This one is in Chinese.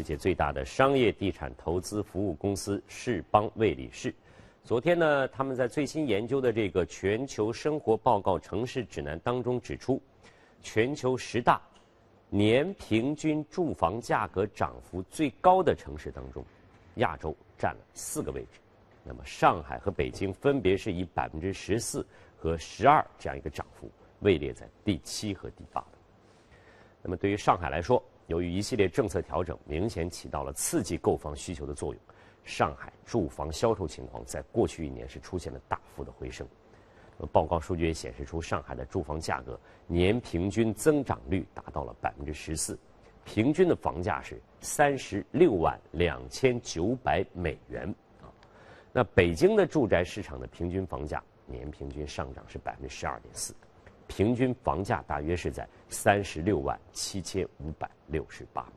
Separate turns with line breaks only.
世界最大的商业地产投资服务公司世邦魏理仕。昨天呢，他们在最新研究的这个全球生活报告城市指南当中指出，全球十大年平均住房价格涨幅最高的城市当中，亚洲占了四个位置。那么，上海和北京分别是以百分之十四和十二这样一个涨幅，位列在第七和第八。那么，对于上海来说，由于一系列政策调整，明显起到了刺激购房需求的作用。上海住房销售情况在过去一年是出现了大幅的回升。报告数据也显示出，上海的住房价格年平均增长率达到了百分之十四，平均的房价是三十六万两千九百美元啊。那北京的住宅市场的平均房价年平均上涨是百分之十二点四，平均房价大约是在三十六万七千五百六十八。